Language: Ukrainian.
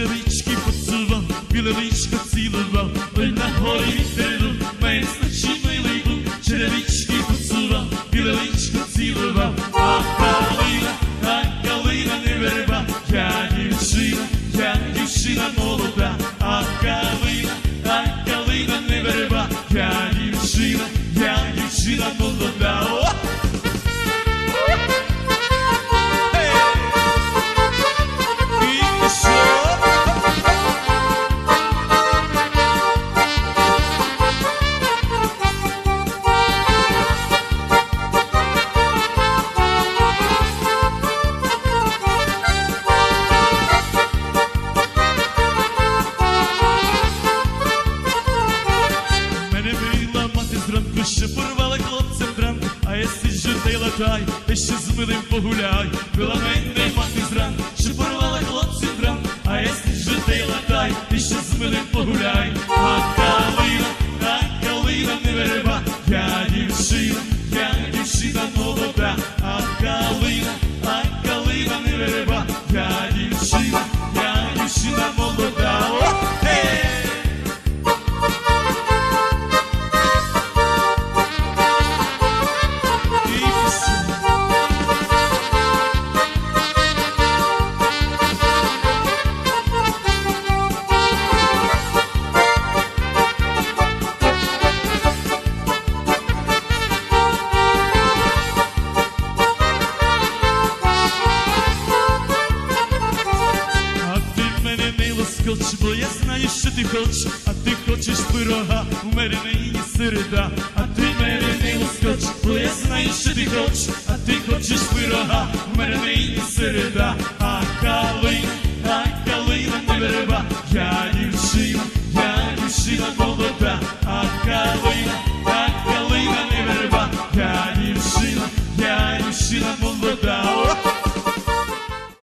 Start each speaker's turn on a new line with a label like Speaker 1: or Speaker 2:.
Speaker 1: черевички поцілував, біле личко цілував, ой на горі вітеру, мене значить милий був, черевички поцілував, біле личко цілував, а калина, а калина не верба, я дівчина, я дівчина молода, а калина, а калина не верба, я дівчина, я дівчина молода. Сиджу та й латай, та ще з милим погуляй. пила мене мати зранку, що порвала хоч, бо я знаю, що ти хоч, а ти хочеш пирога, у мене нині середа, а ти мене не ускоч, бо я знаю, що ти хоч, а ти хочеш пирога, у мене нині середа, а калин, а калина не береба, я дівчина, я дівчина молода, а калина, а калина не береба, я дівчина, я дівчина